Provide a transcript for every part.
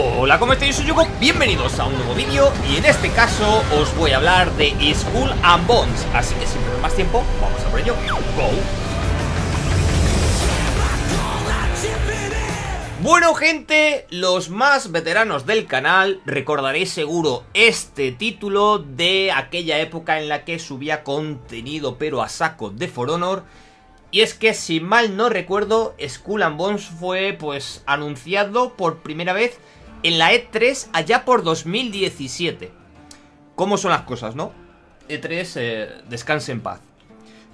Hola, ¿cómo estáis? Soy Yugo, bienvenidos a un nuevo vídeo y en este caso os voy a hablar de Skull and Bones Así que sin perder más tiempo, vamos a por ello ¡Go! Bueno gente, los más veteranos del canal recordaréis seguro este título de aquella época en la que subía contenido pero a saco de For Honor y es que si mal no recuerdo, Skull and Bones fue pues anunciado por primera vez en la E3 allá por 2017. ¿Cómo son las cosas, no? E3, eh, descanse en paz.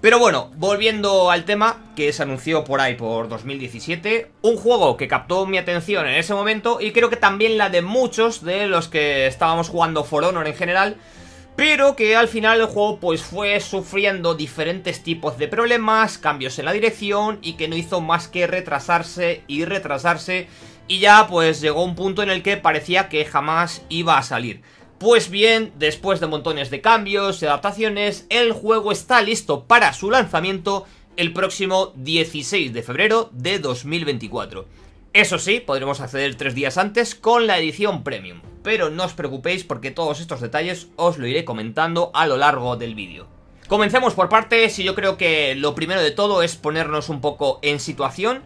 Pero bueno, volviendo al tema que se anunció por ahí por 2017, un juego que captó mi atención en ese momento y creo que también la de muchos de los que estábamos jugando For Honor en general, pero que al final el juego pues fue sufriendo diferentes tipos de problemas, cambios en la dirección y que no hizo más que retrasarse y retrasarse y ya pues llegó un punto en el que parecía que jamás iba a salir. Pues bien, después de montones de cambios y adaptaciones, el juego está listo para su lanzamiento el próximo 16 de febrero de 2024. Eso sí, podremos acceder tres días antes con la edición Premium, pero no os preocupéis porque todos estos detalles os lo iré comentando a lo largo del vídeo. Comencemos por partes y yo creo que lo primero de todo es ponernos un poco en situación.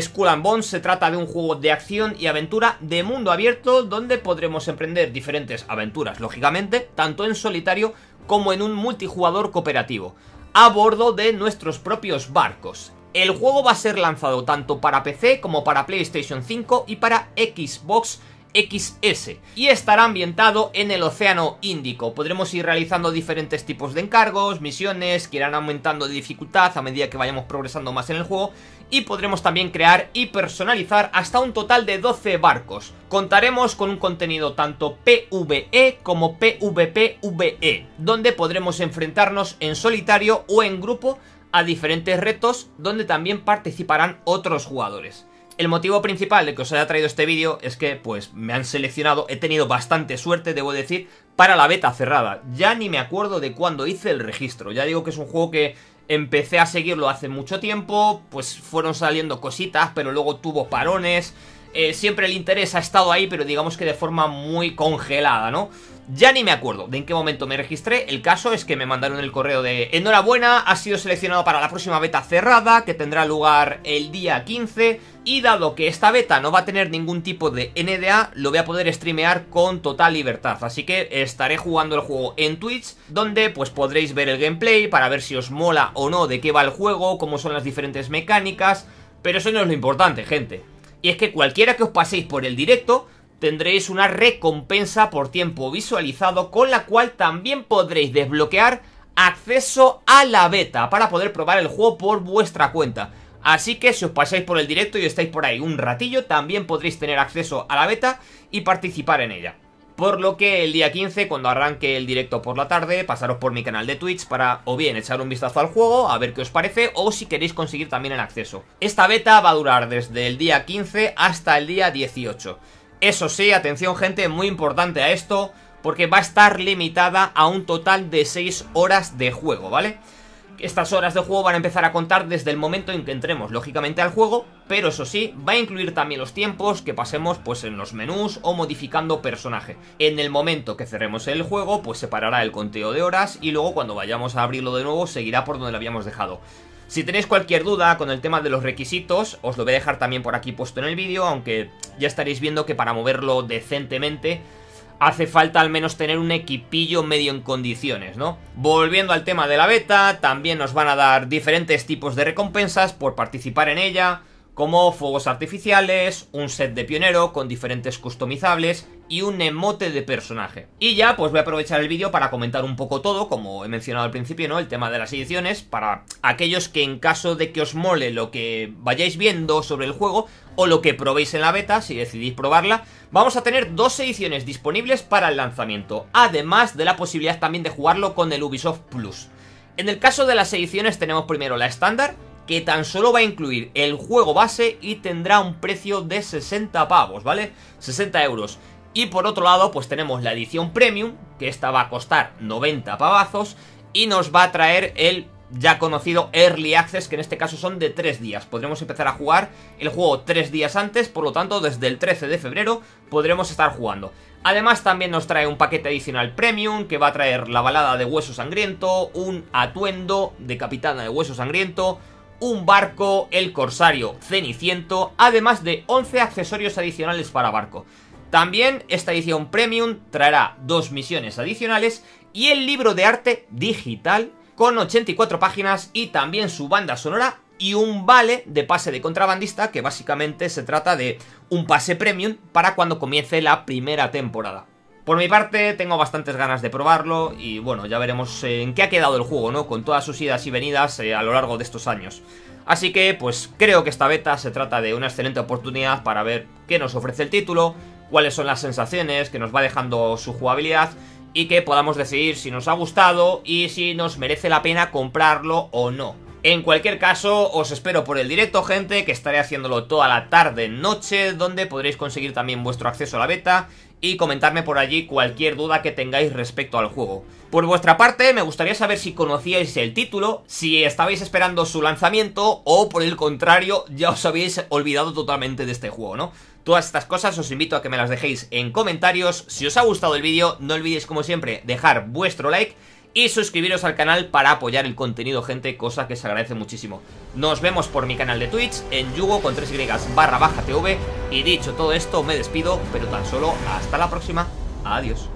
Skull and Bones se trata de un juego de acción y aventura de mundo abierto donde podremos emprender diferentes aventuras, lógicamente, tanto en solitario como en un multijugador cooperativo, a bordo de nuestros propios barcos. El juego va a ser lanzado tanto para PC como para PlayStation 5 y para Xbox XS y estará ambientado en el Océano Índico. Podremos ir realizando diferentes tipos de encargos, misiones que irán aumentando de dificultad a medida que vayamos progresando más en el juego y podremos también crear y personalizar hasta un total de 12 barcos. Contaremos con un contenido tanto PvE como PvPvE, donde podremos enfrentarnos en solitario o en grupo a diferentes retos donde también participarán otros jugadores. El motivo principal de que os haya traído este vídeo es que pues me han seleccionado, he tenido bastante suerte debo decir, para la beta cerrada. Ya ni me acuerdo de cuándo hice el registro, ya digo que es un juego que empecé a seguirlo hace mucho tiempo, pues fueron saliendo cositas, pero luego tuvo parones, eh, siempre el interés ha estado ahí, pero digamos que de forma muy congelada, ¿no? Ya ni me acuerdo de en qué momento me registré, el caso es que me mandaron el correo de enhorabuena, ha sido seleccionado para la próxima beta cerrada, que tendrá lugar el día 15, y dado que esta beta no va a tener ningún tipo de NDA, lo voy a poder streamear con total libertad, así que estaré jugando el juego en Twitch, donde pues podréis ver el gameplay para ver si os mola o no de qué va el juego, cómo son las diferentes mecánicas, pero eso no es lo importante, gente. Y es que cualquiera que os paséis por el directo tendréis una recompensa por tiempo visualizado con la cual también podréis desbloquear acceso a la beta para poder probar el juego por vuestra cuenta. Así que si os pasáis por el directo y estáis por ahí un ratillo, también podréis tener acceso a la beta y participar en ella. Por lo que el día 15, cuando arranque el directo por la tarde, pasaros por mi canal de Twitch para o bien echar un vistazo al juego, a ver qué os parece, o si queréis conseguir también el acceso. Esta beta va a durar desde el día 15 hasta el día 18. Eso sí, atención gente, muy importante a esto, porque va a estar limitada a un total de 6 horas de juego, ¿vale? Estas horas de juego van a empezar a contar desde el momento en que entremos, lógicamente, al juego, pero eso sí, va a incluir también los tiempos que pasemos pues en los menús o modificando personaje. En el momento que cerremos el juego, pues se parará el conteo de horas y luego cuando vayamos a abrirlo de nuevo seguirá por donde lo habíamos dejado. Si tenéis cualquier duda con el tema de los requisitos, os lo voy a dejar también por aquí puesto en el vídeo, aunque ya estaréis viendo que para moverlo decentemente hace falta al menos tener un equipillo medio en condiciones, ¿no? Volviendo al tema de la beta, también nos van a dar diferentes tipos de recompensas por participar en ella, como fuegos artificiales, un set de pionero con diferentes customizables y un emote de personaje. Y ya pues voy a aprovechar el vídeo para comentar un poco todo, como he mencionado al principio, ¿no? El tema de las ediciones, para aquellos que en caso de que os mole lo que vayáis viendo sobre el juego, o lo que probéis en la beta, si decidís probarla, vamos a tener dos ediciones disponibles para el lanzamiento, además de la posibilidad también de jugarlo con el Ubisoft Plus. En el caso de las ediciones tenemos primero la estándar, que tan solo va a incluir el juego base y tendrá un precio de 60 pavos, ¿vale? 60 euros. Y por otro lado, pues tenemos la edición premium, que esta va a costar 90 pavazos y nos va a traer el ya conocido Early Access, que en este caso son de 3 días. Podremos empezar a jugar el juego 3 días antes, por lo tanto desde el 13 de febrero podremos estar jugando. Además también nos trae un paquete adicional premium que va a traer la balada de Hueso Sangriento, un atuendo de Capitana de Hueso Sangriento, un barco, el Corsario Ceniciento, además de 11 accesorios adicionales para barco. También esta edición premium traerá dos misiones adicionales y el libro de arte digital con 84 páginas y también su banda sonora y un vale de pase de contrabandista que básicamente se trata de un pase premium para cuando comience la primera temporada. Por mi parte tengo bastantes ganas de probarlo y bueno, ya veremos en qué ha quedado el juego, ¿no? Con todas sus idas y venidas eh, a lo largo de estos años. Así que pues creo que esta beta se trata de una excelente oportunidad para ver qué nos ofrece el título, cuáles son las sensaciones que nos va dejando su jugabilidad y que podamos decidir si nos ha gustado y si nos merece la pena comprarlo o no. En cualquier caso, os espero por el directo, gente, que estaré haciéndolo toda la tarde, noche, donde podréis conseguir también vuestro acceso a la beta y comentarme por allí cualquier duda que tengáis respecto al juego. Por vuestra parte, me gustaría saber si conocíais el título, si estabais esperando su lanzamiento o por el contrario, ya os habéis olvidado totalmente de este juego, ¿no? Todas estas cosas os invito a que me las dejéis en comentarios. Si os ha gustado el vídeo, no olvidéis como siempre dejar vuestro like y suscribiros al canal para apoyar el contenido, gente, cosa que se agradece muchísimo. Nos vemos por mi canal de Twitch, en Yugo con 3y barra baja TV, y dicho todo esto, me despido, pero tan solo hasta la próxima. Adiós.